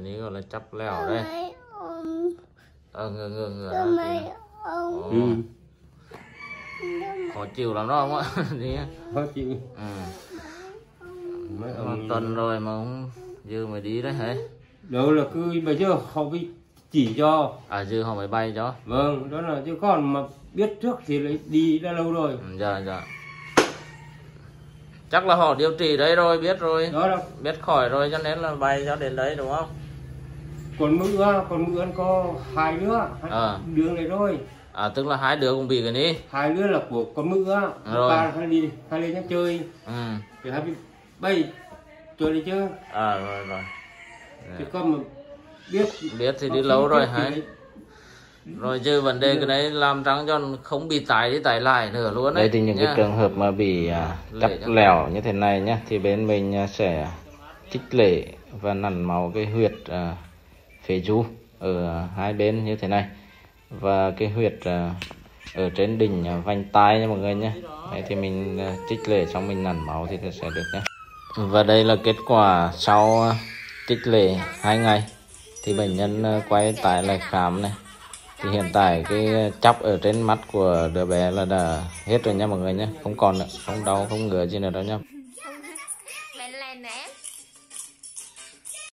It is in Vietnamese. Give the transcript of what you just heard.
นี้ gọi là chắp lèo đây. Mấy ông ờ ngừa ngừa ngừa Cho đó mấy thì- ông Ồ, ừ. khó chịu lắm đó không ạ? đi á. khó chịu. Ừ. mấy ông tuần rồi mà không dư mới đi đấy hả? Đâu là cứ bây giờ họ bị chỉ cho. À dư họ mới bay cho. Vâng đó là chứ còn mà biết trước thì lại đi đã lâu rồi. Ừ, dạ dạ. Chắc là họ điều trị đấy rồi biết rồi. Đó là biết khỏi rồi cho nên là bay cho đến đấy đúng không còn mưa còn mưa có hai đứa hai Ờ. đứa này rồi à tức là hai đứa cũng bị cái ní hai đứa là của con mưa Rồi. ba hai đi hai lên nhá chơi. Ừ. Thì hai bay chơi đi chứ. À rồi rồi. Chứ con mà biết biết thì đi lâu rồi thì hả? rồi chứ vấn đề cái đấy làm trắng cho không bị tái đi tái lại nữa luôn đấy đây thì những cái nha. trường hợp mà bị à, cắt lẻo như thế này nhé thì bên mình à, sẽ trích lệ và nặn máu cái huyệt à, phế du ở hai bên như thế này. Và cái huyệt à, ở trên đỉnh à, vành tai nha mọi người nhé. Đấy, thì mình à, trích lệ xong mình nặn máu thì sẽ được nhé. Và đây là kết quả sau trích lệ hai ngày. Thì bệnh nhân quay tại lại khám này. Thì hiện tại cái chóc ở trên mắt của đứa bé là đã hết rồi nha mọi người nhé. Không còn nữa, không đau, không ngứa gì nữa đâu nhá